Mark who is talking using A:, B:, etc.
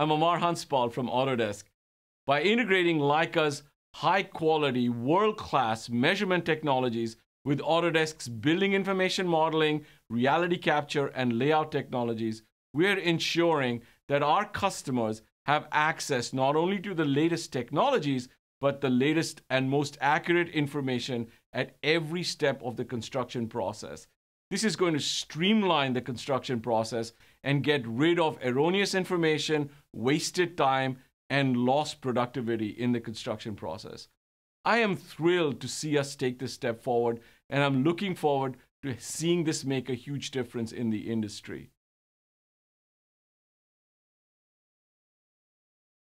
A: I'm Amar Hanspal from Autodesk. By integrating Leica's high quality, world class measurement technologies with Autodesk's building information modeling, reality capture, and layout technologies, we're ensuring that our customers have access not only to the latest technologies, but the latest and most accurate information at every step of the construction process. This is going to streamline the construction process and get rid of erroneous information, wasted time, and lost productivity in the construction process. I am thrilled to see us take this step forward, and I'm looking forward to seeing this make a huge difference in the industry.